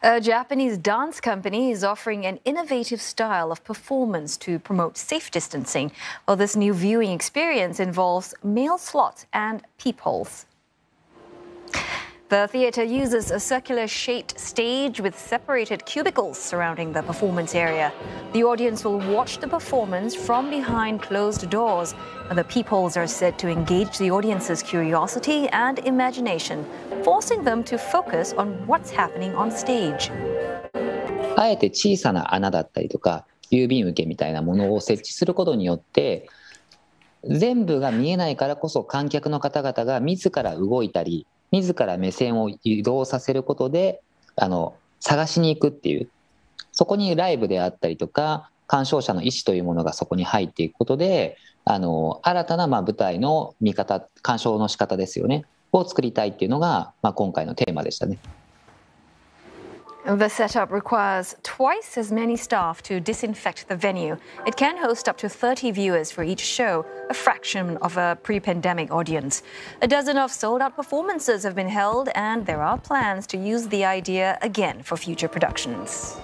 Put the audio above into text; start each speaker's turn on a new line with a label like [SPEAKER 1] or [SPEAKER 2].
[SPEAKER 1] A Japanese dance company is offering an innovative style of performance to promote safe distancing. Well, this new viewing experience involves mail slots and peepholes. The theater uses a circular shaped stage with separated cubicles surrounding the performance area. The audience will watch the performance from behind closed doors, and the peepholes are said to engage the audience's curiosity and imagination, forcing them to focus on what's happening on stage.
[SPEAKER 2] あえて小さな穴だったりとか郵便受けみたいなものを設置することによって全部が見えないからこそ観客の方々が自ら動いたり 自ら目線を移動させることであの探しに行くっていうそこにライブであったりとか鑑賞者の意思というものがそこに入っていくことであの新たなまあ舞台の見方鑑賞の仕方ですよねを作りたいっていうのが、まあ、今回のテーマでしたね。
[SPEAKER 1] The setup requires twice as many staff to disinfect the venue. It can host up to 30 viewers for each show, a fraction of a pre pandemic audience. A dozen of sold out performances have been held, and there are plans to use the idea again for future productions.